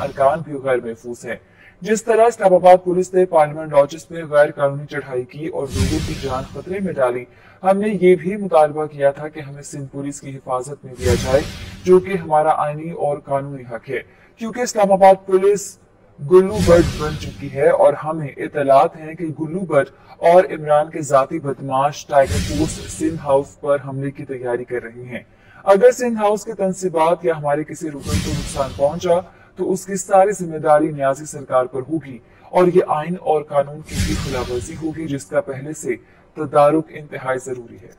अरकान भी गैर महफूज है। जिस तरह इस्लामाबाद पुलिस ने पार्लियामेंट लॉजिस में गैर कानूनी चढ़ाई की और लोगों की जान खतरे में डाली, हमने ये भी मुतालबा किया था कि हमें सिंध पुलिस की हिफाजत में दिया जाए, जो कि हमारा आईनी और कानूनी हक है। क्योंकि इस्लामाबाद पुलिस गुल्लू बर्ड बन चुकी है और हमें इतलात है कि गुल्लू बर्ड और इमरान के जाती बदमाश टाइगर फोर्स सिंध हाउस पर हमले की तैयारी कर रही हैं। अगर सिंध हाउस के तनसीबात या हमारे किसी रुकन को नुकसान पहुँचा तो उसकी सारी ज़िम्मेदारी न्याजी सरकार पर होगी और ये आइन और कानून की भी खिलाफवर्जी होगी, जिसका पहले से तदारुक इंतहाई ज़रूरी है।